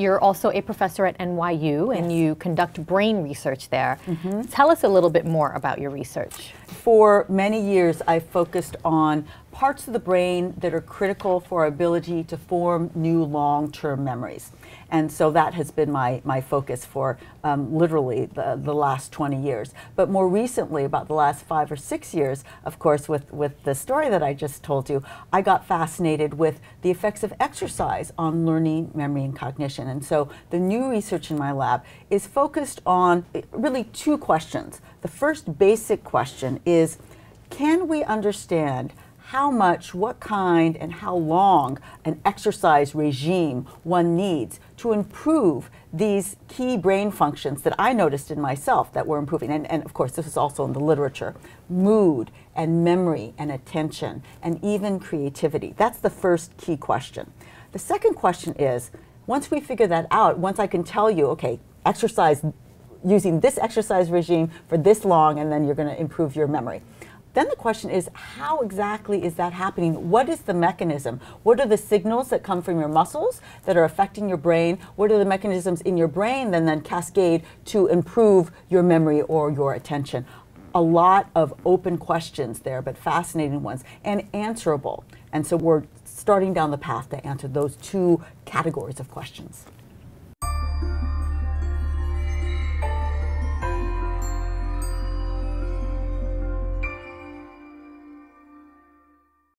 you're also a professor at NYU and you conduct brain research there. Mm-hmm. Tell us a little bit more about your research. For many years, I focused on parts of the brain that are critical for our ability to form new long term memories. And so that has been my, my focus for um, literally the, the last 20 years. But more recently, about the last five or six years, of course, with, with the story that I just told you, I got fascinated with the effects of exercise on learning, memory, and cognition. And so the new research in my lab is focused on really two questions. The first basic question is can we understand how much, what kind, and how long an exercise regime one needs to improve these key brain functions that I noticed in myself that were improving. And, and of course, this is also in the literature mood and memory and attention and even creativity. That's the first key question. The second question is once we figure that out, once I can tell you, okay, exercise using this exercise regime for this long, and then you're going to improve your memory then the question is, how exactly is that happening? What is the mechanism? What are the signals that come from your muscles that are affecting your brain? What are the mechanisms in your brain that then cascade to improve your memory or your attention? A lot of open questions there, but fascinating ones and answerable. And so we're starting down the path to answer those two categories of questions.